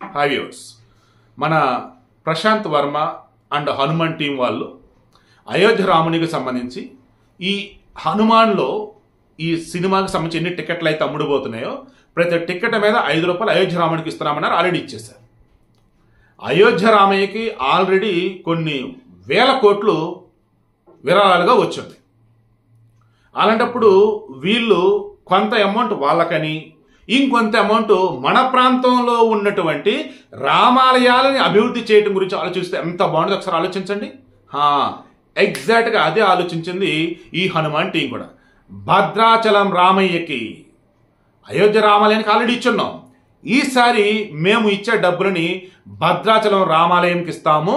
హావ్యూర్స్ మన Prashanth Varma and Hanuman team వాళ్ళు అయోధ్య రామునికి సంబంధించి ఈ హనుమాన్లో ఈ సినిమాకి సంబంధించి ఎన్ని టికెట్లు అయితే అమ్ముడుపోతున్నాయో ప్రతి టికెట్ మీద ఐదు రూపాయలు అయోధ్య రామునికి ఇస్తున్నామన్నారు ఆల్రెడీ ఇచ్చేశారు. అయోధ్య రామయ్యకి ఆల్రెడీ కొన్ని వేల కోట్లు విరాళాలుగా వచ్చింది. అలాంటప్పుడు వీళ్ళు కొంత అమౌంట్ వాళ్ళకని ఇంకొంత అమౌంట్ మన ప్రాంతంలో ఉన్నటువంటి రామాలయాలని అభివృద్ధి చేయడం గురించి ఆలోచిస్తే ఎంత బాగుంటుంది? ఒకసారి ఆలోచించండి. హా, ఎగ్జాక్ట్గా అదే ఆలోచించింది ఈ హనుమాన్ టీం కూడా. భద్రాచలం రామయ్యకి అయోధ్య రామాలయానికి ఆల్రెడీ ఇచ్చున్నాం. ఈసారి మేము ఇచ్చే డబ్బులని భద్రాచలం రామాలయంకి ఇస్తాము.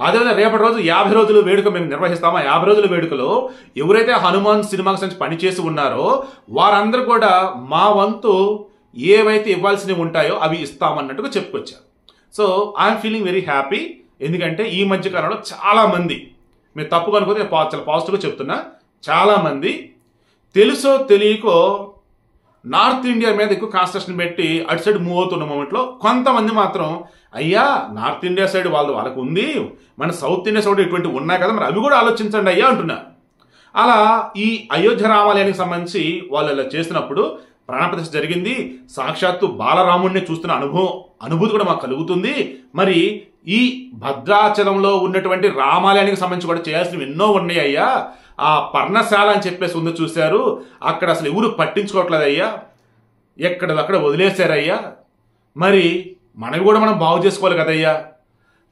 అదేవిధంగా రేపటి రోజు యాభై రోజులు వేడుక మేము నిర్వహిస్తాము. యాభై రోజుల వేడుకలో ఎవరైతే హనుమాన్ సినిమాకి సంబంధించి పనిచేసి ఉన్నారో వారందరూ కూడా మా వంతు ఏవైతే ఇవ్వాల్సినవి ఉంటాయో అవి ఇస్తామన్నట్టుగా చెప్పుకొచ్చారు. So I'm feeling very happy ఎందుకంటే ఈ మధ్య కాలంలో చాలామంది మీరు తప్పు కనుకోతే చాలా పాజిటివ్గా చెప్తున్నా చాలామంది తెలుసో తెలియకో నార్త్ ఇండియా మీద ఎక్కువ కాన్సన్ట్రేషన్ పెట్టి అటు సైడ్ మూవ్ అవుతున్న మూమెంట్లో కొంతమంది మాత్రం అయ్యా నార్త్ ఇండియా సైడ్ వాళ్ళు వాళ్ళకు ఉంది. మన సౌత్ ఇండియా సైడ్ ఇటువంటి ఉన్నాయి కదా మరి అవి కూడా ఆలోచించండి అయ్యా అంటున్నారు అలా ఈ అయోధ్య రామాలయానికి సంబంధించి వాళ్ళు ఇలా చేసినప్పుడు ప్రాణప్రతిష్ఠ జరిగింది. సాక్షాత్తు బాలరాముడిని చూస్తున్న అనుభవం అనుభూతి కూడా మాకు కలుగుతుంది. మరి ఈ భద్రాచలంలో ఉన్నటువంటి రామాలయానికి సంబంధించి కూడా చేయాల్సినవి ఎన్నో ఉన్నాయి అయ్యా. ఆ పర్ణశాల అని చెప్పేసి ఉంది చూశారు. అక్కడ అసలు ఎవరు పట్టించుకోవట్లేదు అయ్యా. ఎక్కడదక్కడ వదిలేశారయ్యా. మరి మనవి కూడా మనం బాగు చేసుకోవాలి కదయ్యా.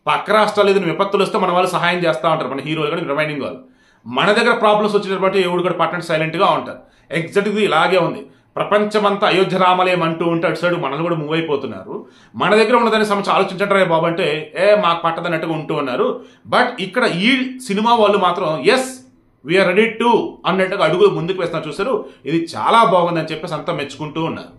పక్క రాష్ట్రాలు ఏదైనా విపత్తులు వస్తే మన వాళ్ళు సహాయం చేస్తూ ఉంటారు. మన హీరోలు కానీ రిమైండింగ్ వాళ్ళు. మన దగ్గర ప్రాబ్లమ్స్ వచ్చినటువంటి ఎవడు కూడా పట్టణం సైలెంట్గా ఉంటారు. ఎగ్జాక్ట్గా ఇలాగే ఉంది. ప్రపంచమంతా అయోధ్య రామాలయం అంటూ ఉంటే అటు సైడ్ మనల్ని కూడా మూవ్ అయిపోతున్నారు. మన దగ్గర ఉన్నదాన్ని సమస్య ఆలోచించటరే బాబు అంటే ఏ మాకు పట్టదన్నట్టుగా ఉంటూ ఉన్నారు. బట్ ఇక్కడ ఈ సినిమా వాళ్ళు మాత్రం ఎస్ వీఆర్ రెడీ టు అన్నట్టుగా అడుగులు ముందుకు వేస్తున్నారు. చూసారు ఇది చాలా బాగుందని చెప్పేసి అంతా మెచ్చుకుంటూ ఉన్నారు.